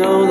know